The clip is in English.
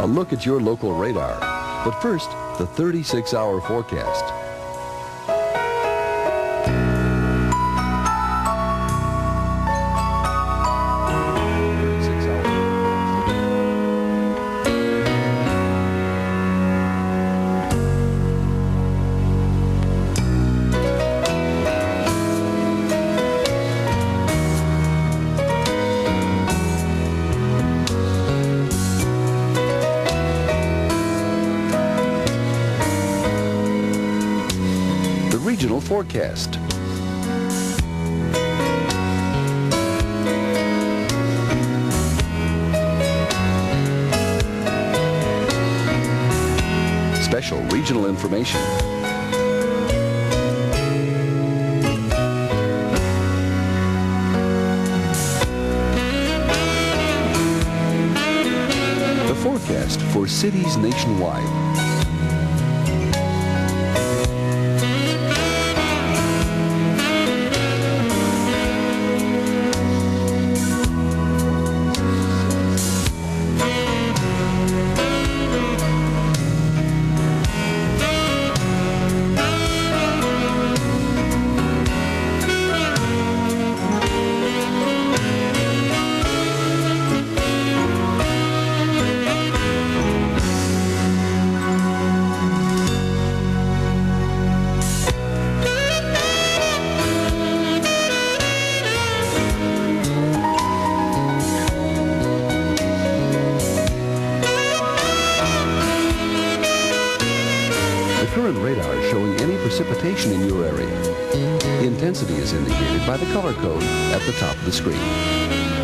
A look at your local radar. But first, the 36-hour forecast. Regional forecast. Special regional information. The forecast for cities nationwide. Current radar showing any precipitation in your area. The intensity is indicated by the color code at the top of the screen.